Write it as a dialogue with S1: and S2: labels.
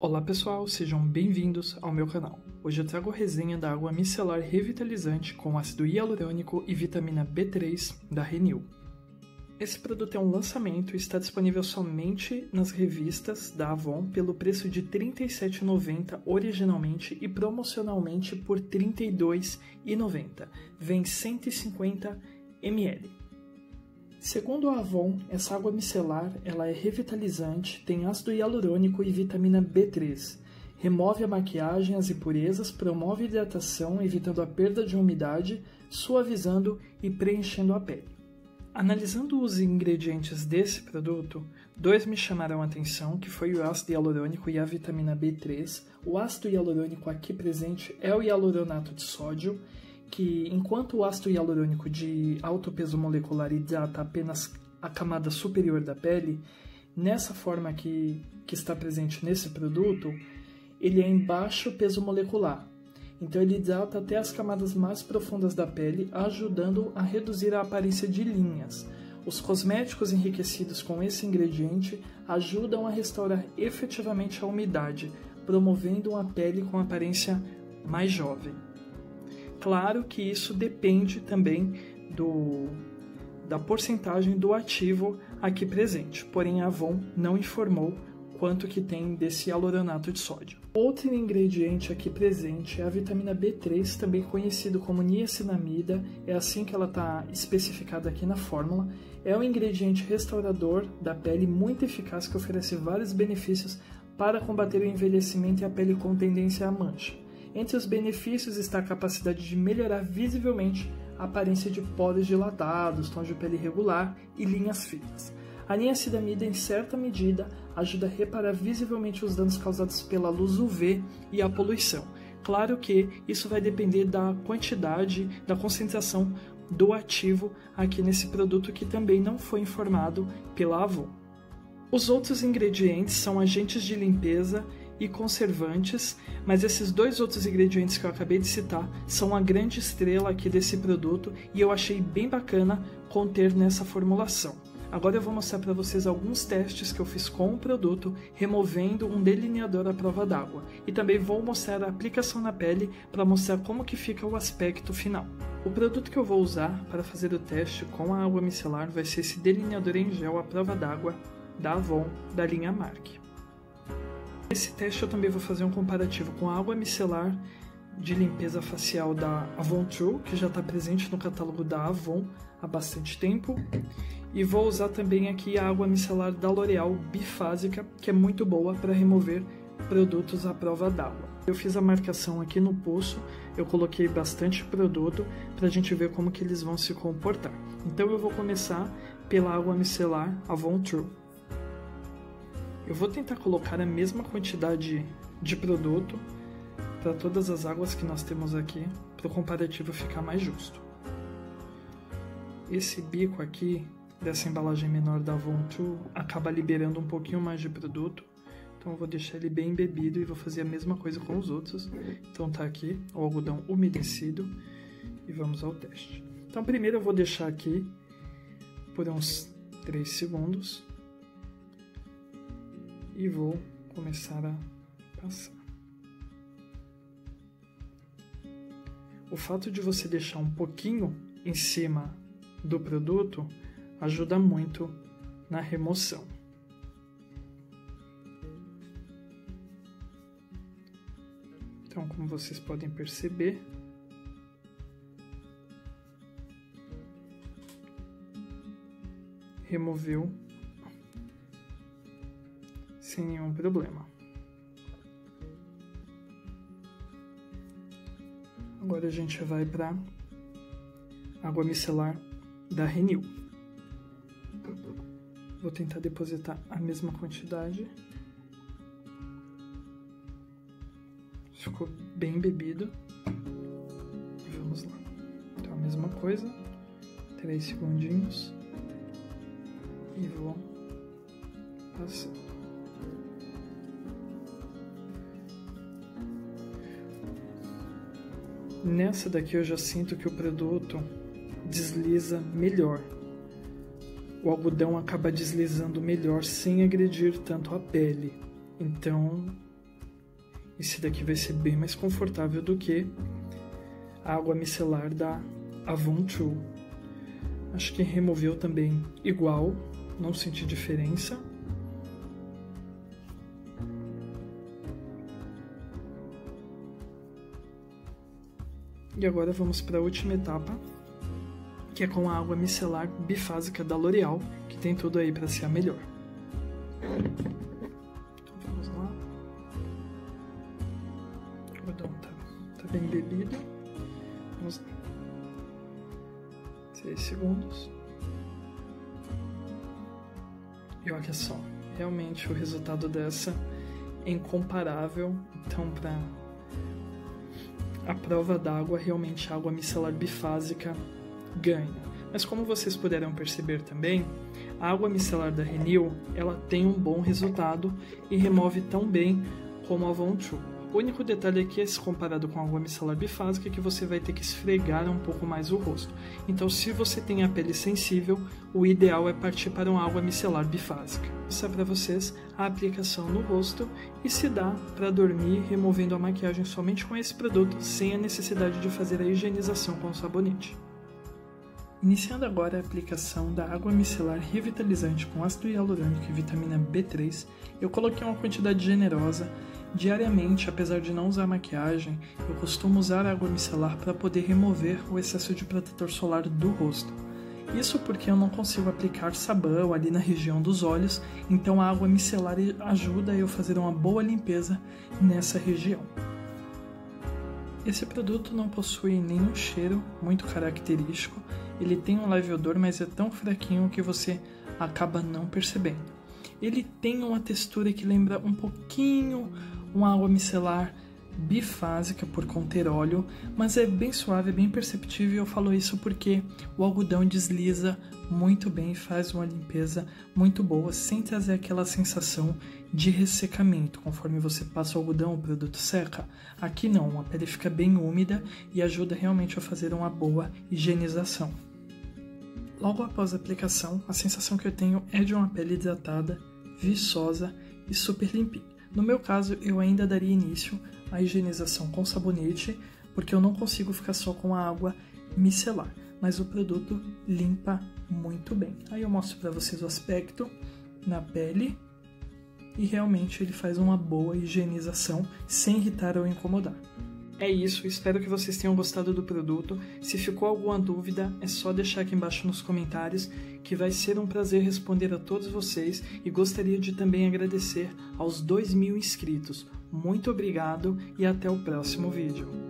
S1: Olá pessoal, sejam bem-vindos ao meu canal. Hoje eu trago a resenha da água micelar revitalizante com ácido hialurônico e vitamina B3 da Renew. Esse produto é um lançamento e está disponível somente nas revistas da Avon pelo preço de R$ 37,90 originalmente e promocionalmente por R$ 32,90. Vem 150 ml. Segundo a Avon, essa água micelar ela é revitalizante, tem ácido hialurônico e vitamina B3. Remove a maquiagem, as impurezas, promove hidratação, evitando a perda de umidade, suavizando e preenchendo a pele. Analisando os ingredientes desse produto, dois me chamaram a atenção, que foi o ácido hialurônico e a vitamina B3. O ácido hialurônico aqui presente é o hialuronato de sódio que enquanto o ácido hialurônico de alto peso molecular hidrata apenas a camada superior da pele, nessa forma que, que está presente nesse produto, ele é em baixo peso molecular. Então ele hidrata até as camadas mais profundas da pele, ajudando a reduzir a aparência de linhas. Os cosméticos enriquecidos com esse ingrediente ajudam a restaurar efetivamente a umidade, promovendo uma pele com aparência mais jovem. Claro que isso depende também do, da porcentagem do ativo aqui presente, porém a Avon não informou quanto que tem desse hialuronato de sódio. Outro ingrediente aqui presente é a vitamina B3, também conhecido como niacinamida, é assim que ela está especificada aqui na fórmula. É um ingrediente restaurador da pele muito eficaz que oferece vários benefícios para combater o envelhecimento e a pele com tendência à mancha. Entre os benefícios está a capacidade de melhorar visivelmente a aparência de poros dilatados, tons de pele irregular e linhas finas. A niacinamida, em certa medida, ajuda a reparar visivelmente os danos causados pela luz UV e a poluição. Claro que isso vai depender da quantidade, da concentração do ativo aqui nesse produto que também não foi informado pela Avon. Os outros ingredientes são agentes de limpeza e conservantes, mas esses dois outros ingredientes que eu acabei de citar são a grande estrela aqui desse produto e eu achei bem bacana conter nessa formulação. Agora eu vou mostrar para vocês alguns testes que eu fiz com o produto, removendo um delineador à prova d'água. E também vou mostrar a aplicação na pele para mostrar como que fica o aspecto final. O produto que eu vou usar para fazer o teste com a água micelar vai ser esse delineador em gel à prova d'água da Avon da linha Mark. Nesse teste eu também vou fazer um comparativo com a água micelar de limpeza facial da Avon True, que já está presente no catálogo da Avon há bastante tempo. E vou usar também aqui a água micelar da L'Oreal bifásica, que é muito boa para remover produtos à prova d'água. Eu fiz a marcação aqui no pulso, eu coloquei bastante produto para a gente ver como que eles vão se comportar. Então eu vou começar pela água micelar Avon True. Eu vou tentar colocar a mesma quantidade de produto para todas as águas que nós temos aqui, para o comparativo ficar mais justo. Esse bico aqui, dessa embalagem menor da Avon 2, acaba liberando um pouquinho mais de produto, então eu vou deixar ele bem embebido e vou fazer a mesma coisa com os outros. Então tá aqui o algodão umedecido e vamos ao teste. Então primeiro eu vou deixar aqui por uns 3 segundos e vou começar a passar. O fato de você deixar um pouquinho em cima do produto ajuda muito na remoção. Então, como vocês podem perceber, removeu sem nenhum problema. Agora a gente vai para água micelar da Renew. Vou tentar depositar a mesma quantidade. Ficou bem bebido. Vamos lá. Então a mesma coisa. Três segundinhos. E vou passar. Nessa daqui eu já sinto que o produto desliza melhor. O algodão acaba deslizando melhor sem agredir tanto a pele. Então esse daqui vai ser bem mais confortável do que a água micelar da Avon True. Acho que removeu também igual, não senti diferença. E agora vamos para a última etapa, que é com a água micelar bifásica da L'Oreal, que tem tudo aí para ser a melhor. Então vamos lá. O algodão tá, tá bem bebido. Vamos lá. 6 segundos. E olha só, realmente o resultado dessa é incomparável. Então, para a prova d'água, realmente a água micelar bifásica ganha. Mas como vocês puderam perceber também, a água micelar da Renew ela tem um bom resultado e remove tão bem como a Von True. O único detalhe aqui é se comparado com água micelar bifásica que você vai ter que esfregar um pouco mais o rosto. Então, se você tem a pele sensível, o ideal é partir para uma água micelar bifásica. Isso é para vocês a aplicação no rosto e se dá para dormir removendo a maquiagem somente com esse produto, sem a necessidade de fazer a higienização com o sabonete. Iniciando agora a aplicação da água micelar revitalizante com ácido hialurônico e vitamina B3, eu coloquei uma quantidade generosa Diariamente, apesar de não usar maquiagem, eu costumo usar água micelar para poder remover o excesso de protetor solar do rosto. Isso porque eu não consigo aplicar sabão ali na região dos olhos, então a água micelar ajuda eu a fazer uma boa limpeza nessa região. Esse produto não possui nenhum cheiro muito característico, ele tem um leve odor, mas é tão fraquinho que você acaba não percebendo. Ele tem uma textura que lembra um pouquinho uma água micelar bifásica por conter óleo, mas é bem suave, é bem perceptível. Eu falo isso porque o algodão desliza muito bem, faz uma limpeza muito boa, sem trazer aquela sensação de ressecamento. Conforme você passa o algodão, o produto seca. Aqui não, a pele fica bem úmida e ajuda realmente a fazer uma boa higienização. Logo após a aplicação, a sensação que eu tenho é de uma pele hidratada, viçosa e super limpinha. No meu caso, eu ainda daria início à higienização com sabonete, porque eu não consigo ficar só com a água micelar, mas o produto limpa muito bem. Aí eu mostro para vocês o aspecto na pele e realmente ele faz uma boa higienização sem irritar ou incomodar. É isso, espero que vocês tenham gostado do produto. Se ficou alguma dúvida, é só deixar aqui embaixo nos comentários, que vai ser um prazer responder a todos vocês e gostaria de também agradecer aos 2 mil inscritos. Muito obrigado e até o próximo vídeo.